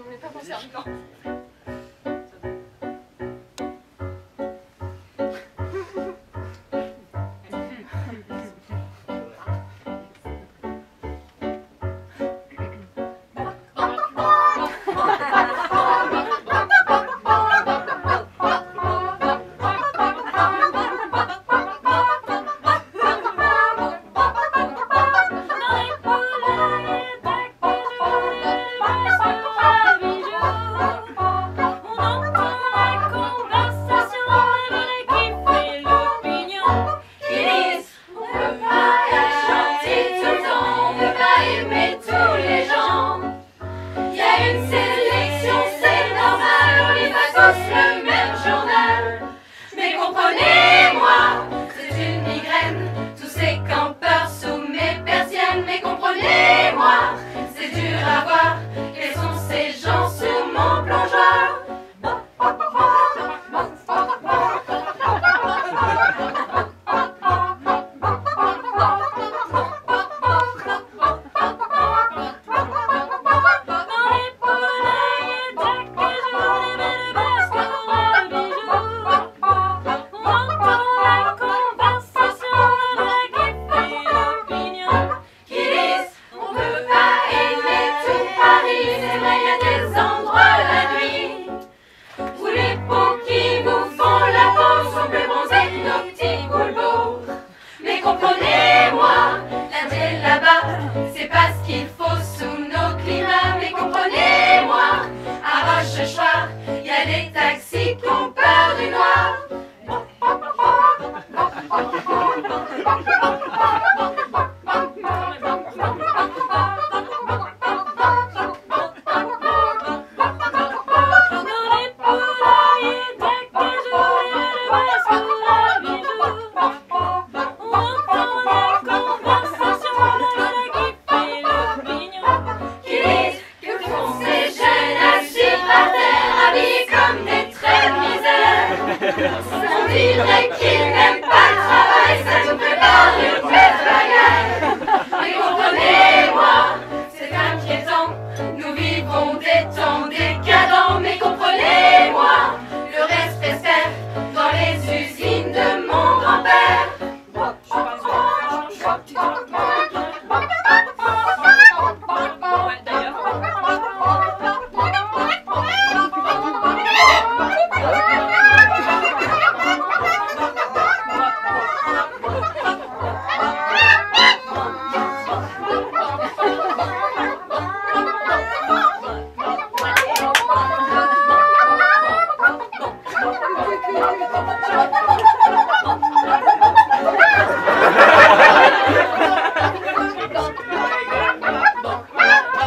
因为他不想搞。Pas concerné. c'est pas Something like it.